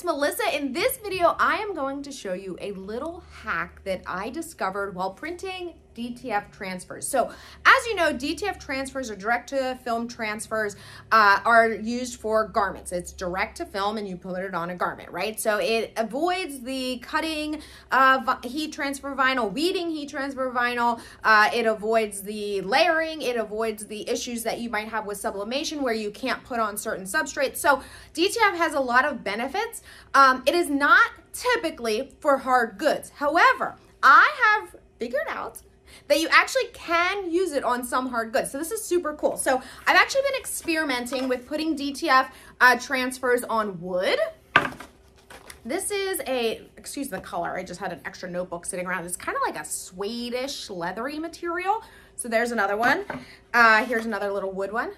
it's Melissa. In this video, I am going to show you a little hack that I discovered while printing DTF transfers. So as you know, DTF transfers or direct to film transfers uh, are used for garments. It's direct to film and you put it on a garment, right? So it avoids the cutting of heat transfer vinyl, weeding heat transfer vinyl. Uh, it avoids the layering. It avoids the issues that you might have with sublimation where you can't put on certain substrates. So DTF has a lot of benefits. Um, it is not typically for hard goods. However, I have figured out that you actually can use it on some hard goods. So this is super cool. So I've actually been experimenting with putting DTF uh, transfers on wood. This is a, excuse the color, I just had an extra notebook sitting around. It's kind of like a suede-ish leathery material. So there's another one. Uh, here's another little wood one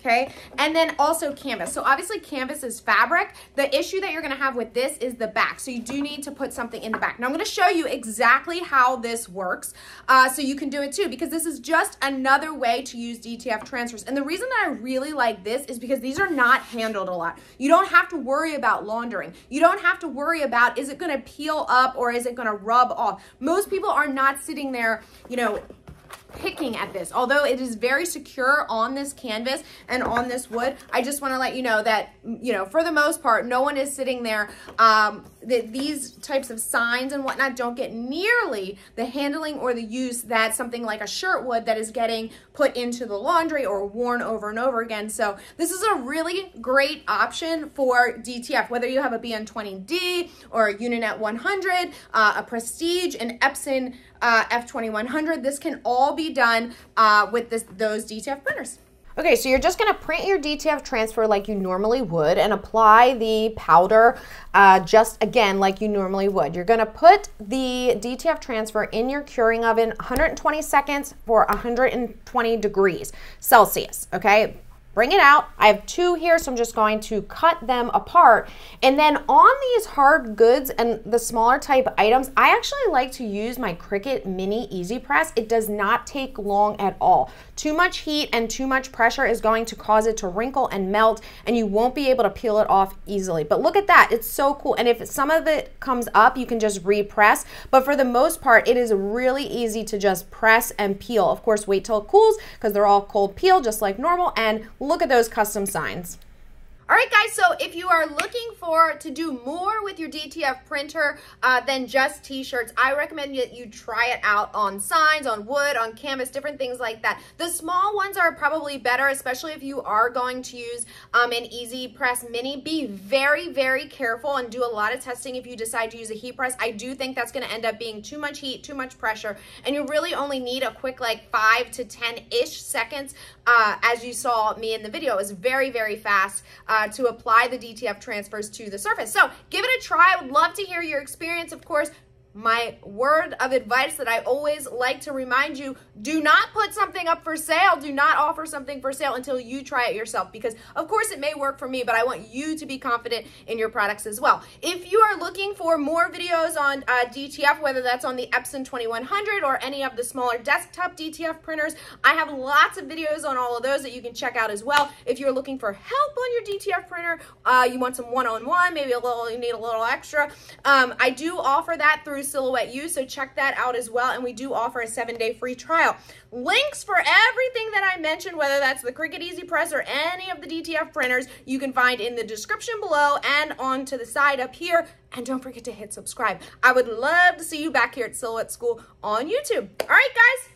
okay? And then also canvas. So obviously canvas is fabric. The issue that you're gonna have with this is the back. So you do need to put something in the back. Now I'm gonna show you exactly how this works uh, so you can do it too because this is just another way to use DTF transfers. And the reason that I really like this is because these are not handled a lot. You don't have to worry about laundering. You don't have to worry about is it gonna peel up or is it gonna rub off. Most people are not sitting there, you know, picking at this. Although it is very secure on this canvas and on this wood, I just want to let you know that, you know, for the most part, no one is sitting there. Um, that these types of signs and whatnot don't get nearly the handling or the use that something like a shirt would that is getting put into the laundry or worn over and over again. So this is a really great option for DTF, whether you have a BN20D or a Uninet 100, uh, a Prestige, an Epson uh, F2100. This can all be done uh, with this, those DTF printers. Okay, so you're just gonna print your DTF transfer like you normally would and apply the powder uh, just again like you normally would. You're gonna put the DTF transfer in your curing oven 120 seconds for 120 degrees Celsius, okay? Bring it out. I have two here, so I'm just going to cut them apart. And then on these hard goods and the smaller type items, I actually like to use my Cricut Mini Easy Press. It does not take long at all. Too much heat and too much pressure is going to cause it to wrinkle and melt, and you won't be able to peel it off easily. But look at that, it's so cool. And if some of it comes up, you can just repress. But for the most part, it is really easy to just press and peel. Of course, wait till it cools because they're all cold peel just like normal. And look at those custom signs. All right, guys, so if you are looking for to do more with your DTF printer uh, than just t-shirts, I recommend that you try it out on signs, on wood, on canvas, different things like that. The small ones are probably better, especially if you are going to use um, an Easy Press Mini. Be very, very careful and do a lot of testing if you decide to use a heat press. I do think that's gonna end up being too much heat, too much pressure, and you really only need a quick like five to 10-ish seconds. Uh, as you saw me in the video, it was very, very fast. Uh, uh, to apply the DTF transfers to the surface. So give it a try. I would love to hear your experience. Of course, my word of advice that I always like to remind you, do not put something up for sale. Do not offer something for sale until you try it yourself because of course it may work for me, but I want you to be confident in your products as well. If you are looking for more videos on uh, DTF, whether that's on the Epson 2100 or any of the smaller desktop DTF printers, I have lots of videos on all of those that you can check out as well. If you're looking for help on your DTF printer, uh, you want some one-on-one, -on -one, maybe a little, you need a little extra, um, I do offer that through Silhouette U, so check that out as well. And we do offer a seven-day free trial. Links for everything that I mentioned, whether that's the Cricut Easy Press or any of the DTF printers, you can find in the description below and on to the side up here. And don't forget to hit subscribe. I would love to see you back here at Silhouette School on YouTube. All right, guys,